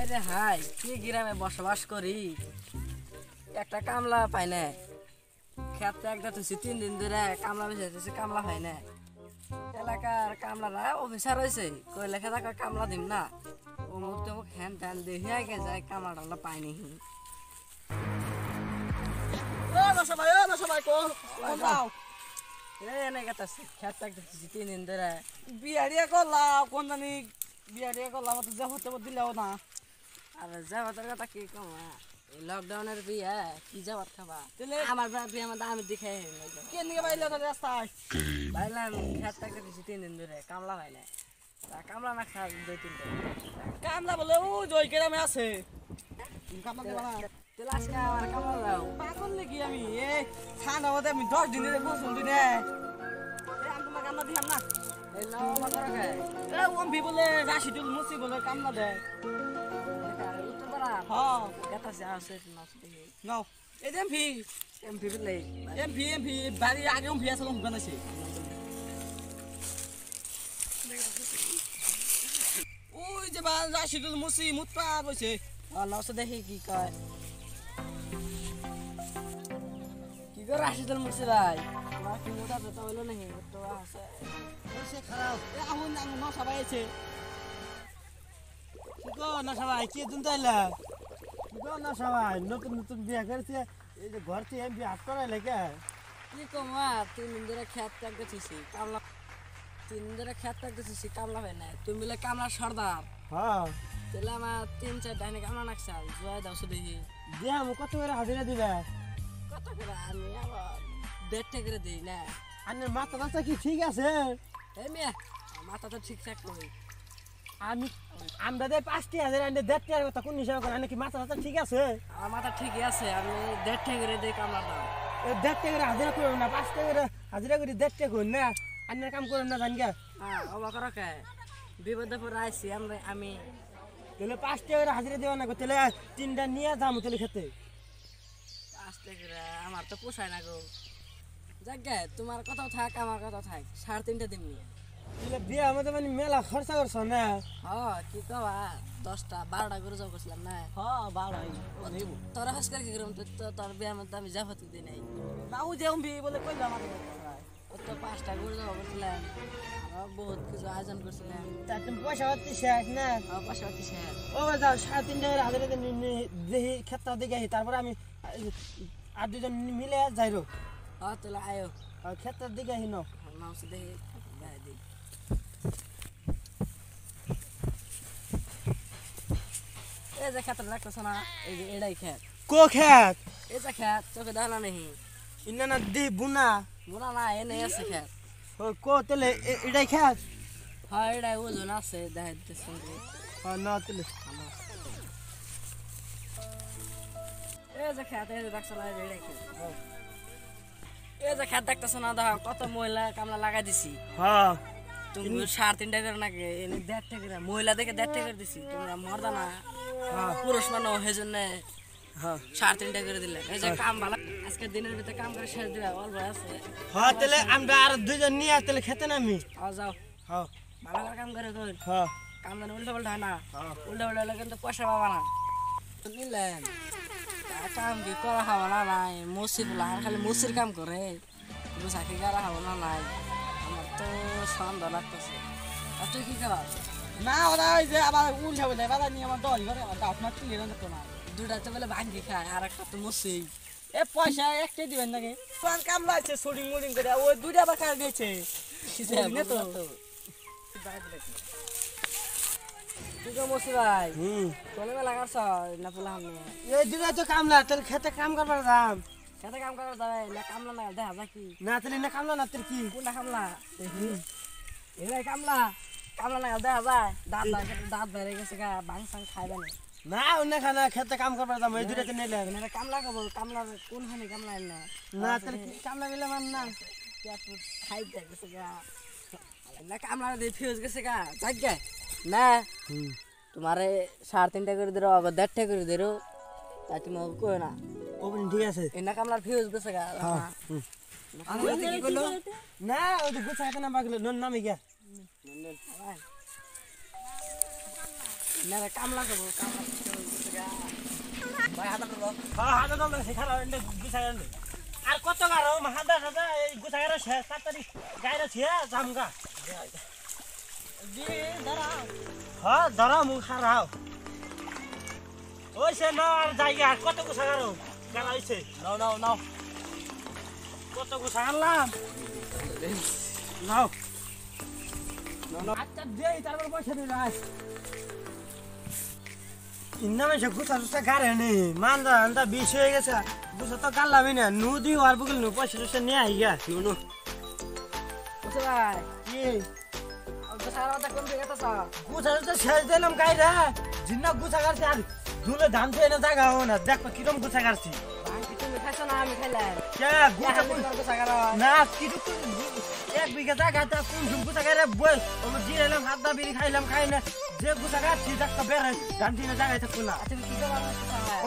আরে হাই কি গ্রামে বসবাস করি? একটা কামলা পাই না। খেতে একটা তুই তিন দিন ধরে কামলা বেঁচে কামলা হয় না। এলাকার কামলারা অফিসার হয়েছে কই লেখা থাকা কামলা দিম না। ও মুখ তো হ্যান ত্যান দেখে আগে যায় কামলা টামলা ভাই এ বাসা ভাই কোন এনে গেতাছে খেতে একটা তিন দিন ধরে। বিয়া দিয়ে করলাম কোন জানি বিয়া দিয়ে করলাম তো যাব তো দিলেও না। আর যাওয়ার কথা কি কমা এই লকডাউনের বিয়ে কি যাওয়ার খাবা? তাহলে- আমার বিয়ে আমার আমি দেখাই কে নিয়ে বাইলে তো রাস্তায় ভাইলাম খেত থাকতে দিছি তিন দিন ধরে কামলা হয় না। কামলা না খা দুই তিন দিন। কামলা বলে ও জয় গ্রামে আছে। কামলা দেবা না। তাহলে আজকে আমার কামলা দাও। পাগল নাকি আমি? এ ঠান্ডা হতে আমি দশ দিন ধরে বসুন দিনে আমি তোমার কামলা দিলাম না। এই নাও আমার করে খায়। এ ওমভি বলে রাশিদুল মুসি বলে কামলা দেয়। ওই যে রাশিদুল মুসি মুতপা বসে দেখি কি কয় কি করে রাশিদুল মুর্শি ভাই আমার কি মোটা তো হইল নাকি তো আছে বসে খারাপ এ আহুন আঙ্গ ন সবাই আছে কি গো না সবাই কি দিন তাইলা না সবাই নতুন নতুন বিয়া করেছে। এই যে ঘর থেকে বিয়া হাত করাই লেগে। কি কমা তিন দিন ধরে খেত ত্যাগ কামলা তিন দিন ধরে খেত ত্যাগ কামলা হয় না তুমি বলে কামলা সর্দার। হ্যাঁ। তাহলে আমার তিন চার ডাইনে কামলা নাকছাল জয় দাও দেখি। দিয়া আমি কত করে হাজিরা দিবে? কত করে? আমি আবার দেড়টা করে দিই না? আর মাথা টাথা কি ঠিক আছে? এই মেয়ে মাথা তো ঠিকঠাক করি আমি আমরা দেয় পাঁচটি হাজার আনলে দেড়টি হাজার কথা কোন হিসাবে করে নাকি মাথা টাথা ঠিক আছে? আমার মাথা ঠিকই আছে আমি দেড়টা করে দিই কামলার দাম। এই দেড়টা করে হাজিরা করো না পাঁচটা করে হাজিরা করে দেড়টা করুন না? আন্যের কাম করুন না জান গা হ্যাঁ অবাক রাখে বিপদে পরে আইসি আমরা আমি। তাহলে পাঁচটা করে হাজিরা দেওয়া না তাহলে তিনটা নিয়ে যাব তাহলে খেতে। আসতে করে আমার তো পোষায় না গো। যাক তোমার কথাও থাক আমার কথাও থাক সাড়ে তিনটা দিন নিয়ে। তাহলে বিয়ে আমাদের মানে মেলা খরচা করছ না? হ্যাঁ কি কবা দশটা বারোটা করে যাও করছিলাম না? হ্যাঁ বাড়াই তোরা হাস করে কি করলাম তোর বিয়ের মধ্যে আমি দিই নাই। না যে এমভি বলে কইলাম আমি ও তো পাঁচটা করে যাওয়া করছিলাম। বহুত কিছু আয়োজন করছিলাম। তা তুমি পয়সা পাতি শেষ না? শেষ। ও যাও সাড়ে তিনটা করে হাজারে দেখি ক্ষেত্র দিকে আসি। তারপরে আমি আর দুজন মিলে যাই রো। হ্যাঁ তাহলে আয়ো। ক্ষেত্রের দিকে আসি ন মাংস দেখে। দিই এই যে খেতে লাগতেছে না এই যে এটাই খেত। কো খেত? এই যে খেত চোখে দেখা নেই। ইন্না না দি বুনা। বোনা না এনে আছে খেত। ও কো তেলে এটাই খেত? হ্যাঁ এটাই ওজন আছে দেখা দিতেছে ও না তেলে। এই যে খেত এই যে দেখছ না এটাই খেত। এই যে খেত দেখতেছো না দেখো কত মহিলা কামলা লাগাই দিছি। হ্যাঁ। তুমি সাড়ে তিনটা করে নাকি? এনে দেড় টাকা করে মহিলা দেখে দেড় টাকা করে দিছি। তোমরা মর্দা না। পুরুষ মানুষ সেই জন্য হ্যাঁ। সাড়ে তিনটা করে দিলে। এই যে কাম ভালো আজকে দিনের ভিতরে কাম করে শেষ দিবে অল্প আছে। হ্যাঁ তেলে আমরা আর দুজন নিয়ে তেলে খেতে নামি। আও যাও। হ্যাঁ। ভালো করে কাম করে হ্যাঁ। কাম উল্টা পাল্টা হয় না। উল্টা পাল্টা হলে কিন্তু পয়সা পাবা না। নিলেন। কাম কি করা না নাই খালি মুসির কাম করে। চাকরি করা হব না নাই তো সন্দেহ লাগতেছে। আর তুই কি খাওয়া না ওরা ওই যে আবার উল্টা বলে এবার নিয়ে আমার দশ ঘরে আমার দাঁত মার তুলে রাখতো না দুটাতে বলে ভাঙ্গি খায় আর একটা তো মুসি এ পয়সা একটাই দিবেন নাকি? তোমার কামলা আছে শুটিং মুটিং করে? ওই দুইটা আবার কাজ দিয়েছে। বুঝলি তো। তুই তো মুসি ভাই। হুম। তোলে বেলা কাটছ না পোলা আমি এই দুজন তো কামলা তাহলে খেতে কাম করবার দাম। খেতে কাম করা যাবে না কামলা না দেখা যা কি। না তাহলে না কামলা না তোর কি? কোনটা কামলা? কামলা। কামলা না দেখা যায় দাঁত বাইরে- দাঁত বেড়ে গেছে গা ভাং সাং খাইবে না। না অন্য খানা খেতে কাম করবার এই নিলে এটা কামলা খাব কামলার কোনখানে কামলা না না তাহলে কি কামলা গেলে মান না? খাই গেছে গা। না কামলা দিয়ে ফিউজ গেছে গা না তোমারে সাড়ে তিনটা করে দিরো আবার দেড়টা করে দিরো। তাই তুমি কই না। ঠিক আছে। এনা কামলার ফিউজ গেছে গা। আমি কি করল না ওই তো গুছা হাতে না বাগলে নন নামে গিয়া। না রে কামলা করব কামলা করতে গা ভাই হাতাটা লো হ্যাঁ হাতে দল সেখানে এনে গুছা গেল আর কত গারো হাদা হাদা এই গুছা গেলে শেষ। তাড়াতাড়ি গাইরা ছিয়া জামগা দি দাঁড়া হ্যাঁ ধরা মুখ হারাও ওই সে নাও আর জায়গা আর কত গুছা গারো গাড়া হইছে? নাও নাও নাও। কত গুছা গারলাম নাও। আচ্ছা দে তারপর পয়সা দিই রাখ ইন্না মেশে গুছা টুসা গাড়ে নি। মান্দা আন্দা বিষ হয়ে গেছে। গুছা তো না। আর বুগল নু পয়সা টুসা নিয়ে আই গা ভাই কি? গুছা তো শেষ দিলাম গাইরা। জিন্না গুছা আর দুলে ধান থেকে না জায়গা হো না। দেখো কিরম গুছা গারছি ভাই না আমি খাইলাম কে গুছা কোন- না কিছু তো এক বিঘা জায়গা তা কোন ঝুম গুছা গারে বই ওমে জিরাইলাম হাত দা বিড়ি খাইলাম খাই না। যে গুছা গারছি দেখো বেড়ে ধান থেকে জায়গায় থাকুন না তুমি কি করবা?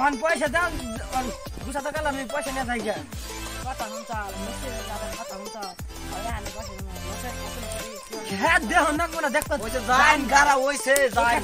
অন পয়সা দাও অন তো গেলাম পয়সা নিয়ে যাই গা কথা কথা হ্যাঁ দেহ না দেখো যাইন গারা হইছে যাইন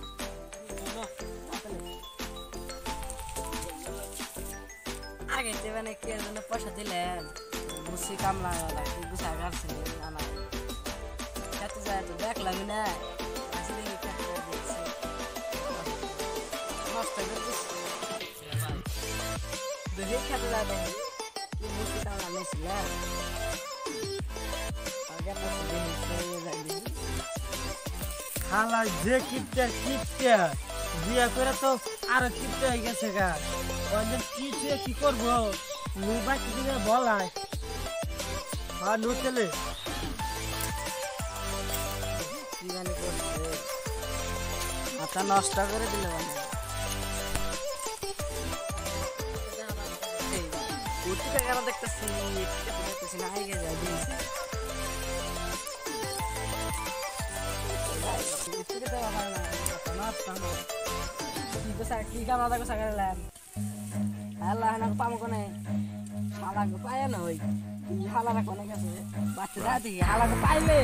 আগে যে মানে কে জন্য পয়সা দিলেন বুসি কামলা গুছা গাছছে না না খেতে যায় তো দেখলাম না। দেখি খেতে দেখি। কি বুসি কামলা নিয়েছিলেন হালা যে কিপটা কিপটা। বিয়া করে তো আর কিপটা হয়ে গেছে গা। কি ছে কি করব? নু বাকি দিনে বলাই। হ্যাঁ নু কি নষ্ট করে দিল মানে। দেখতেছি? না না কি গোসা কি গামাদা গোসা গেলাম আল্লাহ না পামো কোনে? হালাকে পায় না ওই। হালারা কোনে গেছে? বাচ্চা যা দেখি হালাকে পাইলে।